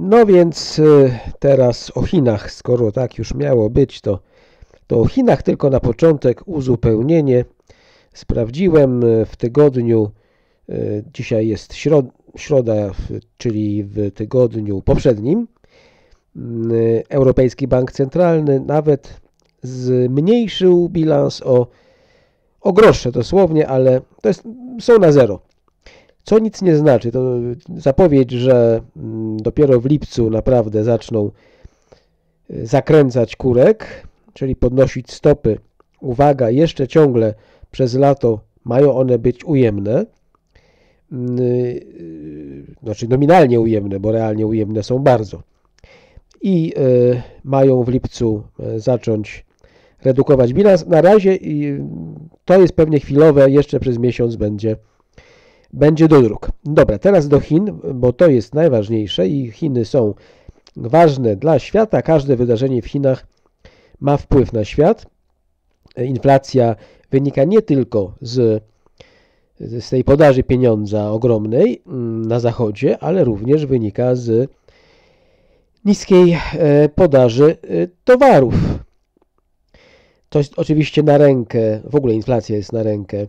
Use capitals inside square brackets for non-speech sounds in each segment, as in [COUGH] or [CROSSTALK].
No więc y, teraz o Chinach, skoro tak już miało być, to, to o Chinach tylko na początek uzupełnienie. Sprawdziłem y, w tygodniu, y, dzisiaj jest środa, czyli w tygodniu poprzednim, Europejski Bank Centralny nawet zmniejszył bilans o, o grosze dosłownie, ale to jest, są na zero. Co nic nie znaczy, to zapowiedź, że mm, dopiero w lipcu naprawdę zaczną y, zakręcać kurek, czyli podnosić stopy. Uwaga, jeszcze ciągle przez lato mają one być ujemne, mm, y, znaczy nominalnie ujemne, bo realnie ujemne są bardzo. I y, mają w lipcu zacząć redukować bilans. Na razie to jest pewnie chwilowe, jeszcze przez miesiąc będzie będzie do dróg. Dobra, teraz do Chin, bo to jest najważniejsze i Chiny są ważne dla świata. Każde wydarzenie w Chinach ma wpływ na świat. Inflacja wynika nie tylko z, z tej podaży pieniądza ogromnej mm, na zachodzie, ale również wynika z niskiej e, podaży e, towarów. To jest oczywiście na rękę, w ogóle inflacja jest na rękę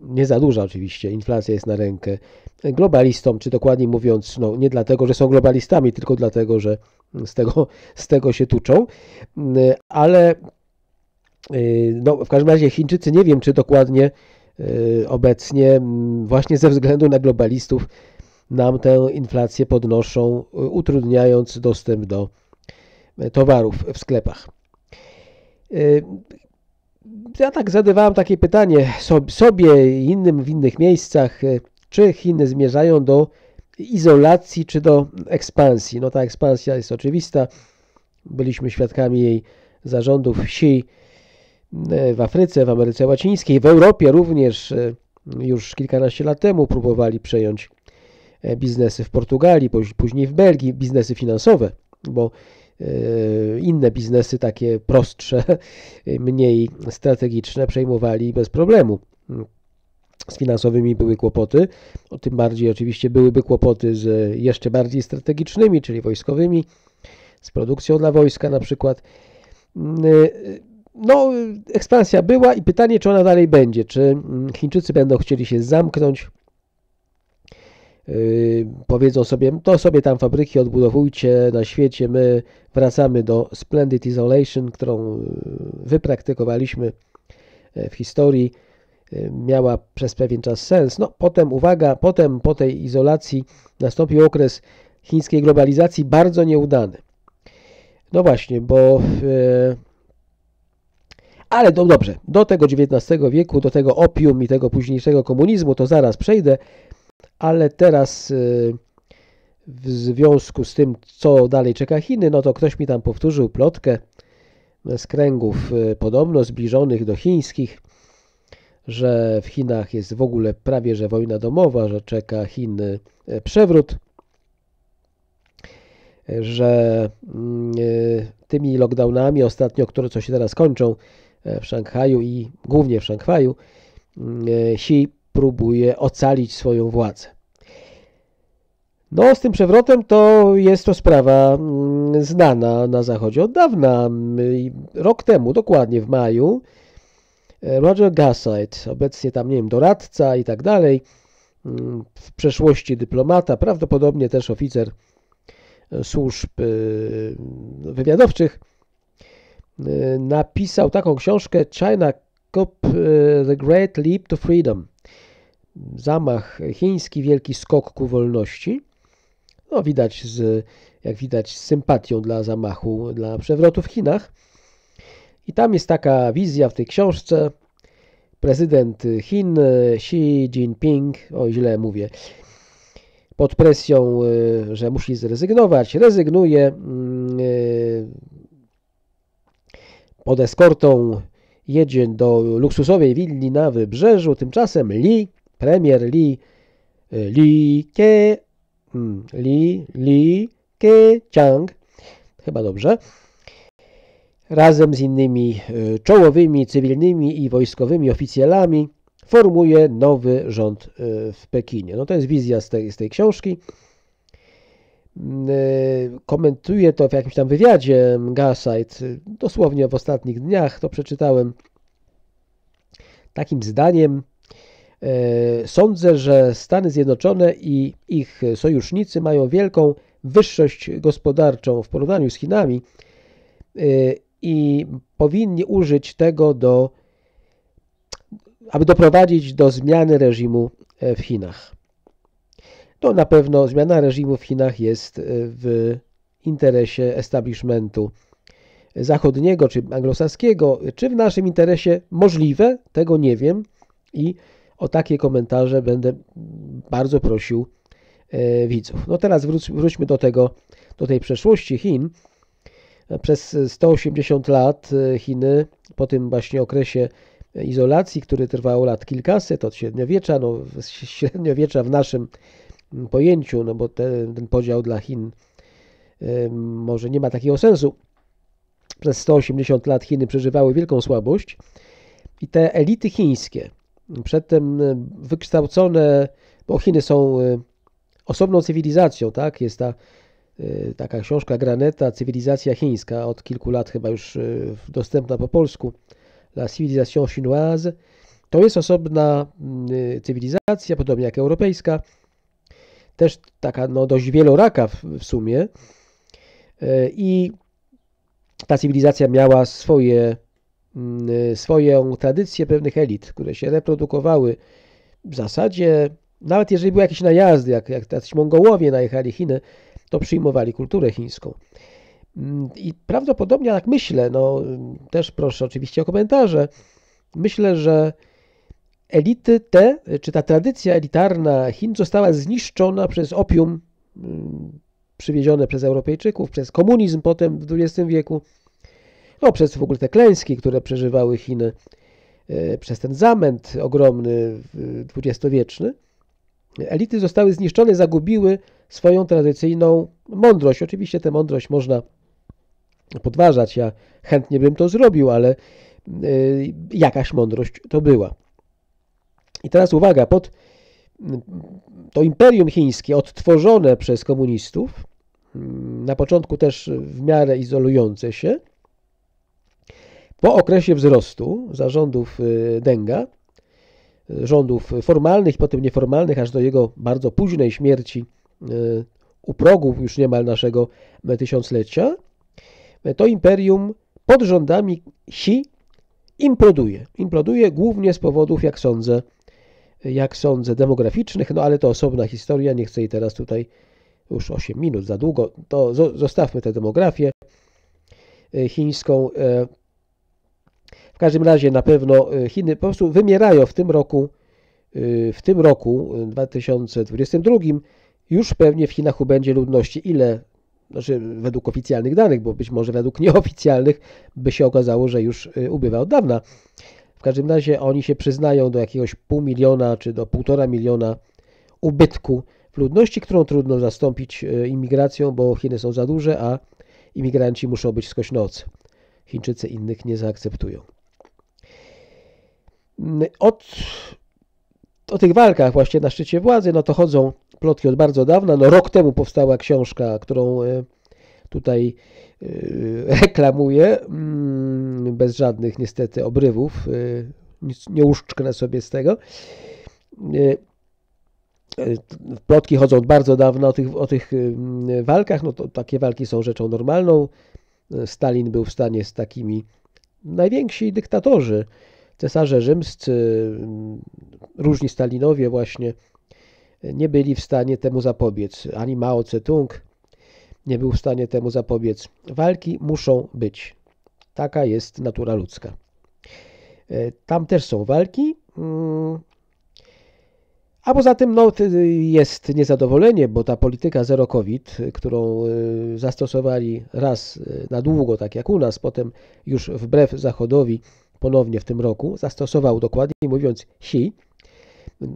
nie za duża oczywiście, inflacja jest na rękę. Globalistom, czy dokładniej mówiąc, no nie dlatego, że są globalistami, tylko dlatego, że z tego, z tego się tuczą, mm, ale e, no, w każdym razie Chińczycy nie wiem, czy dokładnie e, obecnie mm, właśnie ze względu na globalistów nam tę inflację podnoszą, utrudniając dostęp do towarów w sklepach ja tak zadawałem takie pytanie sobie i innym w innych miejscach, e, czy Chiny zmierzają do izolacji, czy do ekspansji. No ta ekspansja jest oczywista. Byliśmy świadkami jej zarządów wsi e, w Afryce, w Ameryce Łacińskiej, w Europie również e, już kilkanaście lat temu próbowali przejąć biznesy w Portugalii, później w Belgii, biznesy finansowe, bo inne biznesy, takie prostsze, [LAUGHS] mniej strategiczne, przejmowali bez problemu. Z finansowymi były kłopoty, o tym bardziej oczywiście byłyby kłopoty z jeszcze bardziej strategicznymi, czyli wojskowymi, z produkcją dla wojska na przykład. E, no, ekspansja była i pytanie, czy ona dalej będzie, czy Chińczycy będą chcieli się zamknąć powiedzą sobie, to sobie tam fabryki odbudowujcie na świecie, my wracamy do Splendid Isolation, którą yy, wypraktykowaliśmy yy, w historii, miała przez pewien czas sens. No potem, uwaga, potem po tej izolacji nastąpił okres chińskiej globalizacji bardzo nieudany. No właśnie, bo ale do, dobrze, do tego XIX wieku, do tego opium i tego późniejszego komunizmu to zaraz przejdę ale teraz y, w związku z tym, co dalej czeka Chiny, no to ktoś mi tam powtórzył plotkę z kręgów y, podobno zbliżonych do chińskich, że w Chinach jest w ogóle prawie że wojna domowa, że czeka Chiny y, przewrót, że mm, tymi lockdownami ostatnio, które co się teraz kończą w Szanghaju i głównie w Szanghaju, Xi próbuje ocalić swoją władzę. No, z tym przewrotem to jest to sprawa mm, znana na Zachodzie od dawna. Rok temu, dokładnie w maju, Roger Gassait, obecnie tam, nie wiem, doradca i tak dalej, mm, w przeszłości dyplomata, prawdopodobnie też oficer e, służb e, wywiadowczych, e, napisał taką książkę China Cup The Great Leap to Freedom zamach chiński, wielki skok ku wolności. No, widać, z, jak widać, z sympatią dla zamachu, dla przewrotu w Chinach. I tam jest taka wizja w tej książce. Prezydent Chin Xi Jinping, o źle mówię, pod presją, y, że musi zrezygnować, rezygnuje mm, y, pod eskortą jedzie do luksusowej willi na wybrzeżu. Tymczasem Li premier Li, y, Li Ke, hmm, Li, Li Ke Chang, chyba dobrze, razem z innymi y, czołowymi cywilnymi i wojskowymi oficjalami formuje nowy rząd y, w Pekinie. No to jest wizja z tej, z tej książki. komentuje to w jakimś tam wywiadzie Garside, dosłownie w ostatnich dniach to przeczytałem takim zdaniem. Sądzę, że Stany Zjednoczone i ich sojusznicy mają wielką wyższość gospodarczą w porównaniu z Chinami i powinni użyć tego do, aby doprowadzić do zmiany reżimu w Chinach to na pewno zmiana reżimu w Chinach jest e, w interesie establishmentu zachodniego czy anglosaskiego. Czy w naszym interesie możliwe? Tego nie wiem i o takie komentarze będę bardzo prosił e, widzów. No teraz wróć, wróćmy do tego, do tej przeszłości Chin. Przez 180 lat e, Chiny po tym właśnie okresie izolacji, który trwał lat kilkaset od średniowiecza, no [LAUGHS] średniowiecza w naszym pojęciu, no bo ten, ten podział dla Chin może nie ma takiego sensu. Przez 180 lat Chiny przeżywały wielką słabość i te elity chińskie, przedtem wykształcone, bo Chiny są osobną cywilizacją, tak? Jest ta taka książka Graneta, Cywilizacja chińska, od kilku lat chyba już dostępna po polsku, La Civilisation Chinoise. To jest osobna cywilizacja, podobnie jak europejska, też taka no, dość wieloraka w, w sumie. E, I ta cywilizacja miała swoje, mm, swoją tradycję pewnych elit, które się reprodukowały w zasadzie, nawet jeżeli były jakieś najazdy, jak, jak tacy Mongołowie najechali Chiny, to przyjmowali kulturę chińską. Mm, I prawdopodobnie, jak myślę, no też proszę oczywiście o komentarze, myślę, że elity te, czy ta tradycja elitarna Chin została zniszczona przez opium mm, przywiezione przez Europejczyków, przez komunizm potem w XX wieku, no przez w ogóle te klęski, które przeżywały Chiny, e, przez ten zamęt ogromny dwudziestowieczny. Elity zostały zniszczone, zagubiły swoją tradycyjną mądrość. Oczywiście tę mądrość można podważać, ja chętnie bym to zrobił, ale e, jakaś mądrość to była. I teraz uwaga, pod to imperium chińskie odtworzone przez komunistów, na początku też w miarę izolujące się, po okresie wzrostu zarządów y, Denga, rządów formalnych, potem nieformalnych, aż do jego bardzo późnej śmierci y, u progów już niemal naszego tysiąclecia, to imperium pod rządami Xi imploduje. Imploduje głównie z powodów, jak sądzę, jak sądzę, demograficznych, no ale to osobna historia, nie chcę jej teraz tutaj już 8 minut za długo, to zostawmy tę demografię e, chińską. Każdym razie na pewno e, Chiny po prostu wymierają w tym roku, w tym roku 2022 już pewnie w Chinach ubędzie ludności ile, znaczy według oficjalnych danych, bo być może według [LAUGHS] nieoficjalnych by się okazało, że już ubywa od dawna. W każdym razie oni się przyznają do jakiegoś pół miliona czy do półtora miliona ubytku w ludności, którą trudno zastąpić imigracją, bo Chiny są za duże, a imigranci muszą być skośnocy. Chińczycy innych nie zaakceptują. Mm, od, o tych walkach właśnie na szczycie władzy, no to chodzą plotki od bardzo dawna. No rok temu powstała książka, którą e, tutaj [LAUGHS] y, reklamuje, mm, bez żadnych niestety obrywów, y, nie uszczknę sobie z tego. Plotki chodzą od bardzo dawna o tych, o tych walkach, no to takie walki są rzeczą normalną. Stalin był w stanie z takimi najwięksi dyktatorzy, cesarze rzymscy, różni Stalinowie właśnie, nie byli w stanie temu zapobiec. Ani Mao Tse-tung, nie był w stanie temu zapobiec. Walki muszą być. Taka jest natura ludzka. E, tam też są walki. Mm. A poza tym no, jest niezadowolenie, bo ta polityka zero COVID, którą e, zastosowali raz e, na długo, tak jak u nas, potem już wbrew Zachodowi ponownie w tym roku, zastosował dokładniej mówiąc Xi,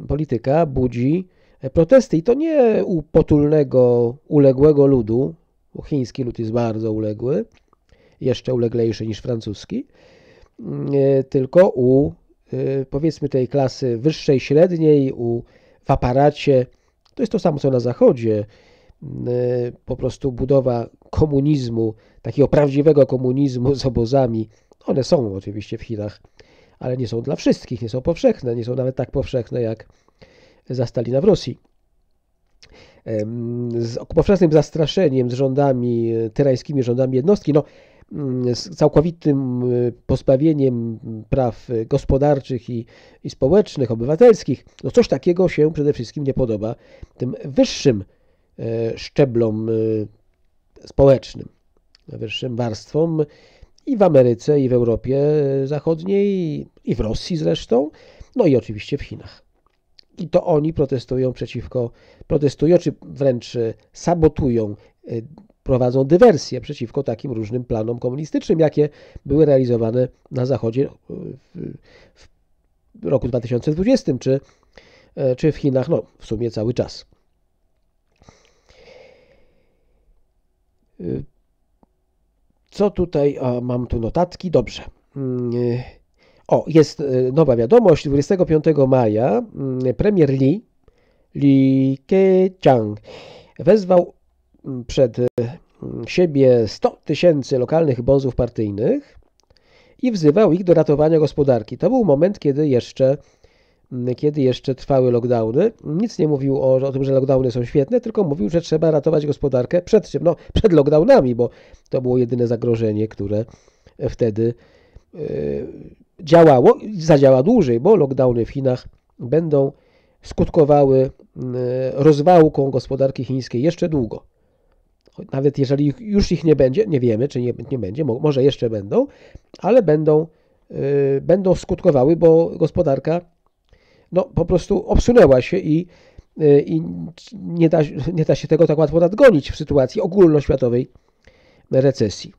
polityka budzi protesty i to nie u potulnego, uległego ludu, bo chiński lud jest bardzo uległy, jeszcze uleglejszy niż francuski, e, tylko u e, powiedzmy tej klasy wyższej, średniej, u, w aparacie, to jest to samo co na zachodzie, po prostu budowa komunizmu, takiego prawdziwego komunizmu z obozami. One są oczywiście w Chinach, ale nie są dla wszystkich, nie są powszechne, nie są nawet tak powszechne jak za Stalina w Rosji. Z powszechnym zastraszeniem, z rządami, tyrańskimi rządami jednostki, no, mm, z całkowitym y, pozbawieniem praw gospodarczych i, i społecznych, obywatelskich, no coś takiego się przede wszystkim nie podoba tym wyższym e, szczeblom społecznym, wyższym warstwom i w Ameryce, i w Europie Zachodniej, i w Rosji zresztą, no i oczywiście w Chinach. I to oni protestują przeciwko, protestują, czy wręcz sabotują, y, prowadzą dywersję przeciwko takim różnym planom komunistycznym, jakie były realizowane na Zachodzie w, w roku 2020, czy, czy w Chinach, no w sumie cały czas. Y, co tutaj? A, mam tu notatki. Dobrze. Mm, o, jest e, nowa wiadomość. 25 maja mm, premier Li, Li Keqiang, wezwał mm, przed e, siebie 100 tysięcy lokalnych bonzów partyjnych i wzywał ich do ratowania gospodarki. To był moment, kiedy jeszcze, kiedy jeszcze trwały lockdowny. Nic nie mówił o, o tym, że lockdowny są świetne, tylko mówił, że trzeba ratować gospodarkę przed czym? No, przed lockdownami, bo to było jedyne zagrożenie, które wtedy działało i zadziała dłużej, bo lockdowny w Chinach będą skutkowały rozwałką gospodarki chińskiej jeszcze długo. Nawet jeżeli już ich nie będzie, nie wiemy, czy nie, nie będzie, może jeszcze będą, ale będą, będą skutkowały, bo gospodarka no, po prostu obsunęła się i, i nie, da, nie da się tego tak łatwo nadgonić w sytuacji ogólnoświatowej recesji.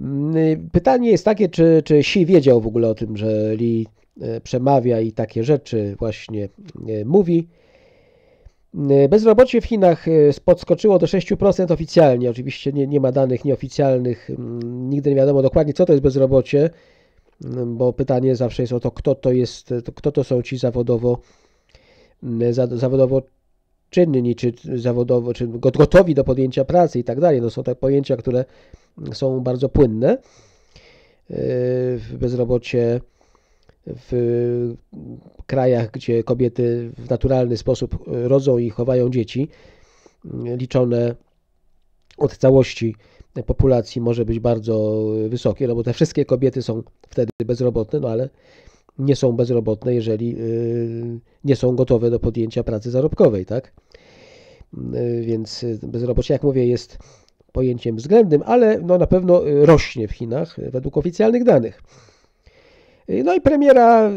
Mm, pytanie jest takie, czy, czy Xi wiedział w ogóle o tym, że Li e, przemawia i takie rzeczy właśnie e, mówi. Mm, bezrobocie w Chinach e, podskoczyło do 6% oficjalnie. Oczywiście nie, nie ma danych nieoficjalnych. Mm, nigdy nie wiadomo dokładnie, co to jest bezrobocie, bo pytanie zawsze jest o to, kto to jest, kto to są ci zawodowo, zawodowo czynni, czy zawodowo, czy gotowi do podjęcia pracy i tak dalej. No są te pojęcia, które są bardzo płynne. Bezrobocie w krajach, gdzie kobiety w naturalny sposób rodzą i chowają dzieci, liczone od całości populacji może być bardzo wysokie, no bo te wszystkie kobiety są wtedy bezrobotne, no ale nie są bezrobotne, jeżeli y, nie są gotowe do podjęcia pracy zarobkowej, tak? Y, więc bezrobocie, jak mówię, jest pojęciem względnym, ale no na pewno rośnie w Chinach według oficjalnych danych. Y, no i premiera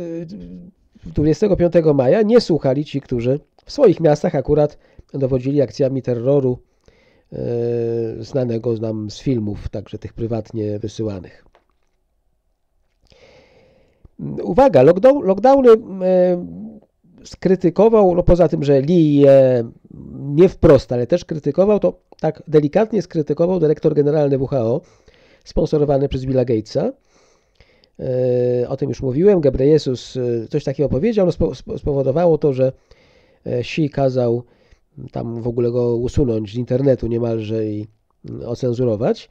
25 maja nie słuchali ci, którzy w swoich miastach akurat dowodzili akcjami terroru znanego nam z filmów, także tych prywatnie wysyłanych. Uwaga, lockdown, lockdowny e, skrytykował, no poza tym, że Lee je nie wprost, ale też krytykował, to tak delikatnie skrytykował dyrektor generalny WHO, sponsorowany przez Billa Gatesa. E, o tym już mówiłem. Gebreyesus e, coś takiego powiedział. No spowodowało to, że Xi kazał tam w ogóle go usunąć z internetu niemalże i ocenzurować.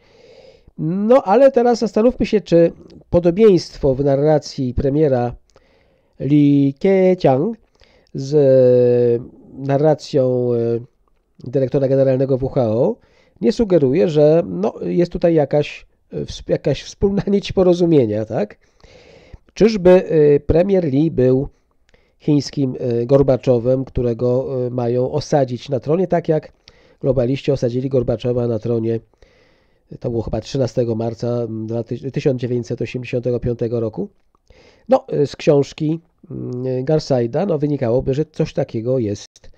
No ale teraz zastanówmy się, czy podobieństwo w narracji premiera Li Keqiang z e, narracją e, dyrektora generalnego WHO nie sugeruje, że no, jest tutaj jakaś, jakaś wspólna [LAUGHS] nić porozumienia, tak? Czyżby e, premier Li był chińskim Gorbaczowem, którego mają osadzić na tronie, tak jak globaliści osadzili Gorbaczowa na tronie to było chyba 13 marca 1985 roku. No, z książki mm, Garsajda no, wynikałoby, że coś takiego jest,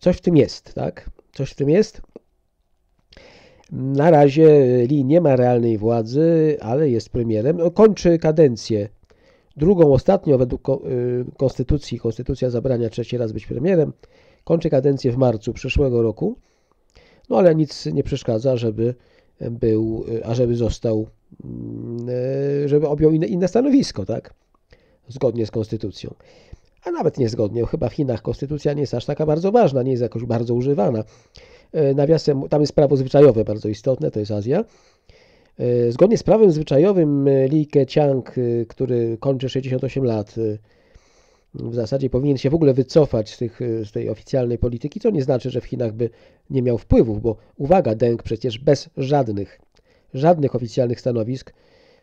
coś w tym jest, tak? Coś w tym jest. Na razie Lee nie ma realnej władzy, ale jest premierem. No, kończy kadencję. Drugą, ostatnią według y, konstytucji. Konstytucja zabrania trzeci raz być premierem. Kończy kadencję w marcu przyszłego roku. No ale nic nie przeszkadza, żeby był, ażeby został, mm, e, żeby objął inne, inne stanowisko, tak? Zgodnie z konstytucją. a nawet niezgodnie. Chyba w Chinach konstytucja nie jest aż taka bardzo ważna, nie jest jakoś bardzo używana. Nawiasem, tam jest prawo zwyczajowe bardzo istotne, to jest Azja. Zgodnie z prawem zwyczajowym Li Keqiang, który kończy 68 lat, w zasadzie powinien się w ogóle wycofać z, tych, z tej oficjalnej polityki, co nie znaczy, że w Chinach by nie miał wpływów, bo uwaga, Deng przecież bez żadnych, żadnych oficjalnych stanowisk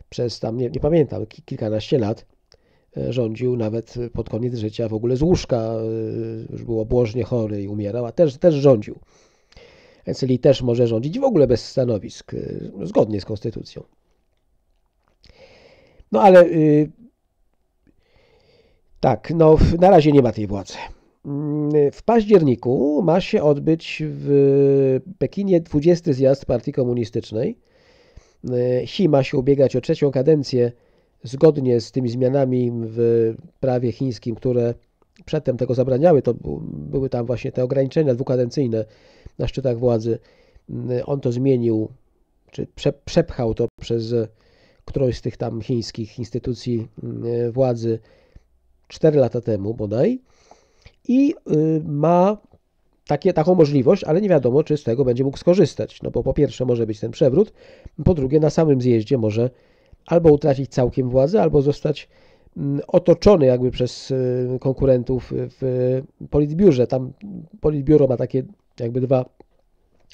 przez tam, nie, nie pamiętam, kilkanaście lat e, rządził nawet pod koniec życia w ogóle z łóżka, e, już był obłożnie chory i umierał, a też, też rządził. Więc Li też może rządzić w ogóle bez stanowisk, e, zgodnie z konstytucją. No ale y, tak, no na razie nie ma tej władzy. W październiku ma się odbyć w Pekinie 20 zjazd Partii Komunistycznej. Xi ma się ubiegać o trzecią kadencję zgodnie z tymi zmianami w prawie chińskim, które przedtem tego zabraniały. To były tam właśnie te ograniczenia dwukadencyjne na szczytach władzy. On to zmienił, czy przepchał to przez którąś z tych tam chińskich instytucji władzy 4 lata temu bodaj i y, ma takie, taką możliwość, ale nie wiadomo, czy z tego będzie mógł skorzystać. No bo po pierwsze może być ten przewrót, po drugie na samym zjeździe może albo utracić całkiem władzę, albo zostać mm, otoczony jakby przez y, konkurentów w politbiurze. Tam politbiuro ma takie jakby dwa,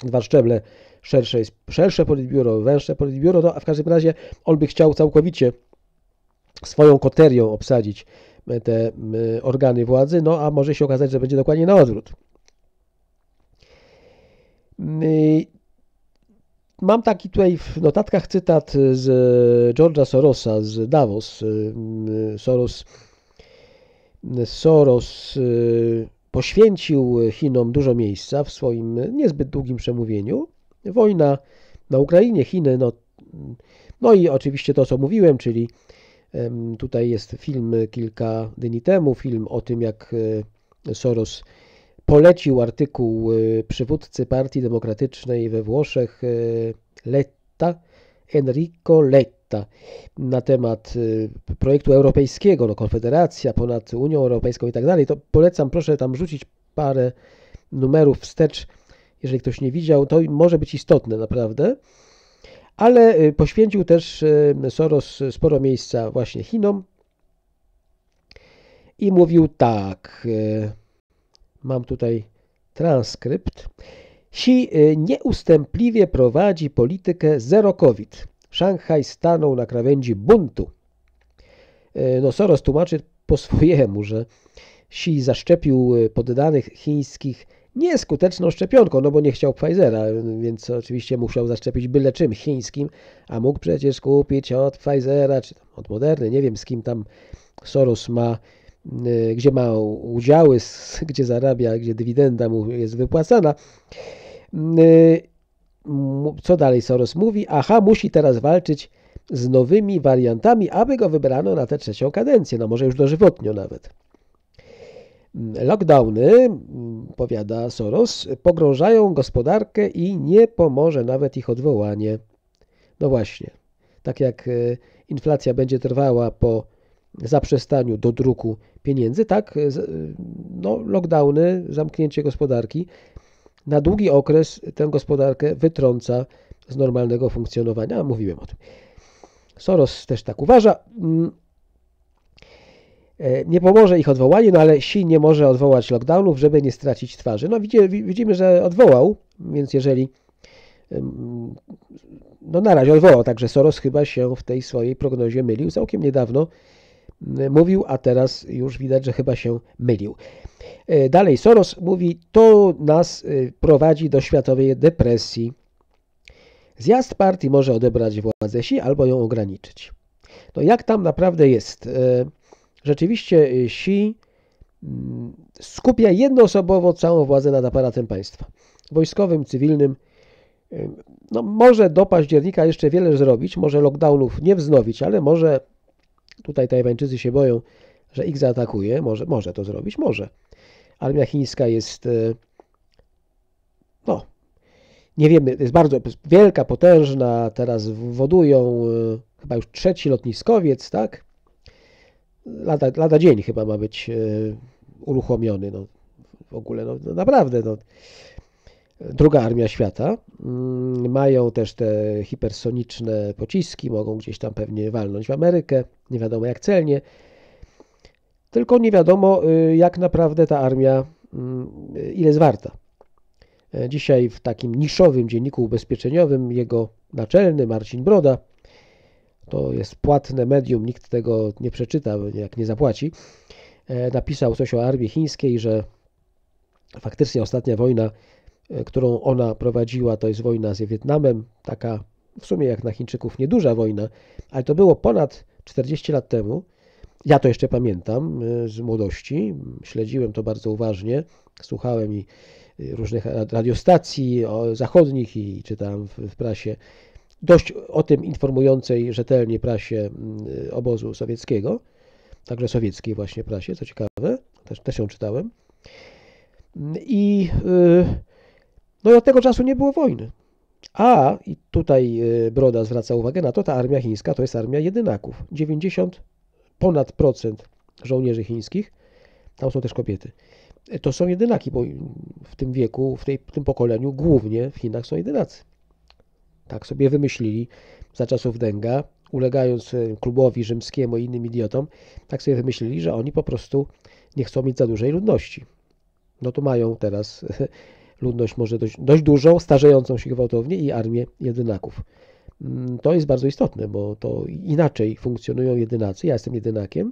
dwa szczeble. Szersze jest szersze politbiuro, węższe politbiuro, no a w każdym razie on by chciał całkowicie swoją koterią obsadzić te organy władzy, no a może się okazać, że będzie dokładnie na odwrót. Mam taki tutaj w notatkach cytat z George'a Sorosa z Davos. Soros, Soros y, poświęcił Chinom dużo miejsca w swoim niezbyt długim przemówieniu. Wojna na Ukrainie, Chiny, no, no i oczywiście to, co mówiłem, czyli Tutaj jest film kilka dni temu, film o tym, jak e, Soros polecił artykuł e, przywódcy Partii Demokratycznej we Włoszech e, Letta, Enrico Letta, na temat projektu europejskiego, no Konfederacja ponad Unią Europejską i tak dalej, to polecam, proszę tam rzucić parę numerów wstecz, jeżeli ktoś nie widział, to może być istotne naprawdę. Ale y, poświęcił też y, Soros sporo miejsca właśnie Chinom i mówił tak, y, mam tutaj transkrypt, Xi nieustępliwie prowadzi politykę zero COVID. Szanghaj stanął na krawędzi buntu. No Soros tłumaczy po swojemu, że Xi zaszczepił poddanych chińskich nieskuteczną szczepionką, no bo nie chciał Pfizera, więc oczywiście musiał zaszczepić byle czym chińskim, a mógł przecież kupić od Pfizera, czy od Moderny, nie wiem z kim tam Soros ma, y, gdzie ma udziały, gdzie zarabia, gdzie dywidenda mu jest wypłacana. Y, co dalej Soros mówi? Aha, musi teraz walczyć z nowymi wariantami, aby go wybrano na tę trzecią kadencję, no może już dożywotnio nawet. Lockdowny, powiada Soros, pogrążają gospodarkę i nie pomoże nawet ich odwołanie. No właśnie, tak jak e, inflacja będzie trwała po zaprzestaniu do druku pieniędzy, tak e, no, lockdowny, zamknięcie gospodarki na długi okres tę gospodarkę wytrąca z normalnego funkcjonowania. Mówiłem o tym. Soros też tak uważa. Mm, E, nie pomoże ich odwołanie, no ale Xi nie może odwołać lockdownów, żeby nie stracić twarzy. No widzimy, widzimy że odwołał, więc jeżeli no na razie odwołał, także Soros chyba się w tej swojej prognozie mylił. Całkiem niedawno mówił, a teraz już widać, że chyba się mylił. E, dalej Soros mówi, to nas e, prowadzi do światowej depresji. Zjazd partii może odebrać władzę Xi albo ją ograniczyć. No jak tam naprawdę jest? rzeczywiście y, Xi mm, skupia jednoosobowo całą władzę nad aparatem państwa. Wojskowym, cywilnym. No, może do października jeszcze wiele zrobić, może lockdownów nie wznowić, ale może tutaj Tajwańczycy się boją, że ich zaatakuje. Może, może to zrobić, może. Armia chińska jest y, no, nie wiemy, jest bardzo wielka, potężna, teraz wodują chyba już trzeci lotniskowiec, tak? lada, lada dzień chyba ma być uruchomiony. No, w ogóle, no, no naprawdę, no, druga armia świata. Mm, mają też te hipersoniczne pociski, mogą gdzieś tam pewnie walnąć w Amerykę, nie wiadomo jak celnie. Tylko nie wiadomo, y, jak naprawdę ta armia, mm, ile jest warta. E, dzisiaj w takim niszowym dzienniku ubezpieczeniowym jego naczelny Marcin Broda, to jest płatne medium, nikt tego nie przeczyta, jak nie zapłaci, e, napisał coś o armii chińskiej, że faktycznie ostatnia wojna, którą ona prowadziła, to jest wojna z Wietnamem, taka w sumie jak na Chińczyków nieduża wojna, ale to było ponad 40 lat temu. Ja to jeszcze pamiętam z młodości, śledziłem to bardzo uważnie, słuchałem i różnych radiostacji zachodnich i czytałem w, prasie dość o tym informującej rzetelnie prasie obozu sowieckiego, także sowieckiej właśnie prasie, co ciekawe, też, też ją czytałem. I y, no i od tego czasu nie było wojny. A, i tutaj y, Broda zwraca uwagę na to, ta armia chińska to jest armia jedynaków. 90 ponad procent żołnierzy chińskich, tam są też kobiety, to są jedynaki, bo w tym wieku, w, tej, w tym pokoleniu głównie w Chinach są jedynacy. Tak sobie wymyślili za czasów Denga, ulegając e, klubowi rzymskiemu i innym idiotom, tak sobie wymyślili, że oni po prostu nie chcą mieć za dużej ludności. No to mają teraz [LAUGHS] ludność może dość, dość dużą, starzejącą się gwałtownie i armię jedynaków. Mm, to jest bardzo istotne, bo to inaczej funkcjonują jedynacy. Ja jestem jedynakiem,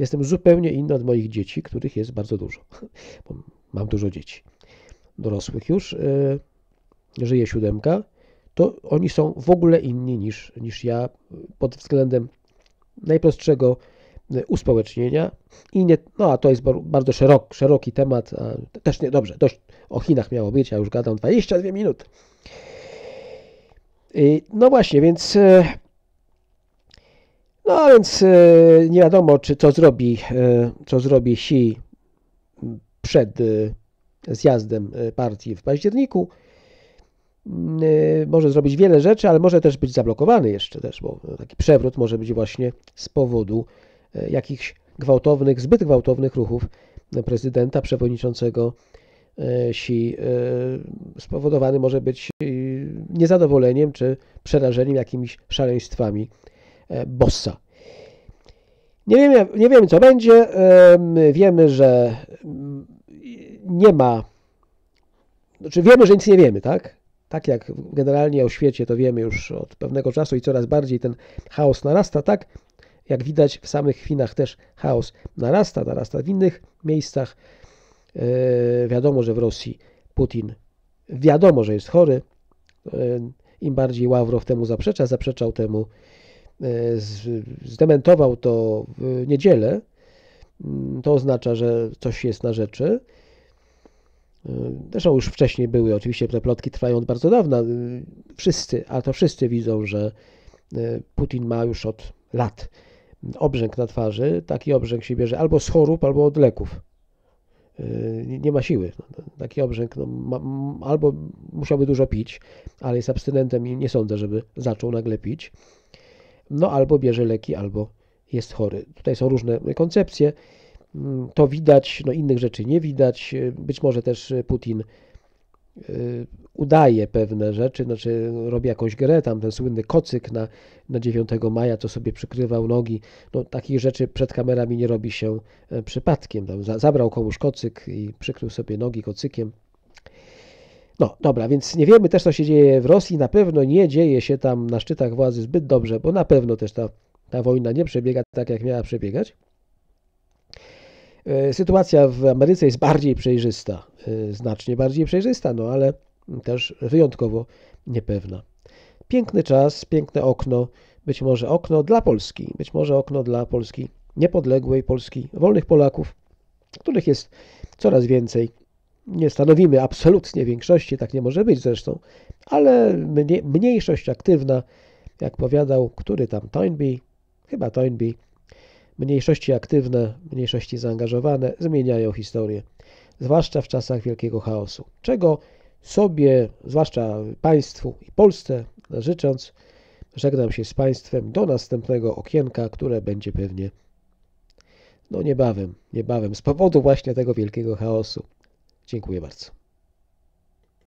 Jestem zupełnie inny od moich dzieci, których jest bardzo dużo. [LAUGHS] Mam dużo dzieci. Dorosłych już. Yy, żyje siódemka. To oni są w ogóle inni niż, niż ja pod względem najprostszego uspołecznienia. I nie, no a to jest bardzo szerok, szeroki temat. też nie, dobrze, dość o Chinach miało być, ja już gadam 22 minuty. No właśnie, więc e, no więc nie wiadomo, czy co zrobi, co zrobi Xi przed zjazdem partii w październiku. Może zrobić wiele rzeczy, ale może też być zablokowany jeszcze też, bo taki przewrót może być właśnie z powodu jakichś gwałtownych, zbyt gwałtownych ruchów prezydenta, przewodniczącego Xi spowodowany może być niezadowoleniem czy przerażeniem jakimiś szaleństwami E, bossa. Nie wiemy, nie wiemy co będzie. Wiemy, że mm, nie ma. Znaczy wiemy, że nic nie wiemy, tak? Tak jak generalnie o świecie to wiemy już od pewnego czasu i coraz bardziej ten chaos narasta, tak? Jak widać w samych Chinach też chaos narasta, narasta w innych miejscach. E, wiadomo, że w Rosji Putin wiadomo, że jest chory. E, Im bardziej Ławrow temu zaprzecza, zaprzeczał temu E, zdementował to w niedzielę, mm, to oznacza, że coś jest na rzeczy. Zresztą już wcześniej były, oczywiście te plotki trwają od bardzo dawna. Wszyscy, a to wszyscy widzą, że Putin ma już od lat obrzęk na twarzy. Taki obrzęk się bierze albo z chorób, albo od leków. Nie ma siły. Taki obrzęk no, ma, albo musiałby dużo pić, ale jest abstynentem i nie sądzę, żeby zaczął nagle pić no albo bierze leki, albo jest chory. Tutaj są różne koncepcje. Mm, to widać, no innych rzeczy nie widać. Być może też Putin udaje pewne rzeczy, znaczy robi jakąś grę, tam ten słynny kocyk na, na 9 maja, co sobie przykrywał nogi. No, takich rzeczy przed kamerami nie robi się e, przypadkiem. Tam zabrał komuś kocyk i przykrył sobie nogi kocykiem. No dobra, więc nie wiemy też, co się dzieje w Rosji. Na pewno nie dzieje się tam na szczytach władzy zbyt dobrze, bo na pewno też ta, ta wojna nie przebiega tak, jak miała przebiegać. E, sytuacja w Ameryce jest bardziej przejrzysta, e, znacznie bardziej przejrzysta, no ale też wyjątkowo niepewna. Piękny czas, piękne okno, być może okno dla Polski, być może okno dla Polski niepodległej, Polski wolnych Polaków, których jest coraz więcej. Nie stanowimy absolutnie większości, tak nie może być zresztą, ale mniejszość aktywna, jak powiadał, który tam Toynbee, chyba Toynbee, mniejszości aktywne, mniejszości zaangażowane zmieniają historię, zwłaszcza w czasach wielkiego chaosu, czego sobie, zwłaszcza Państwu i Polsce życząc, żegnam się z Państwem do następnego okienka, które będzie pewnie No niebawem, niebawem, z powodu właśnie tego wielkiego chaosu. Dziękuję bardzo.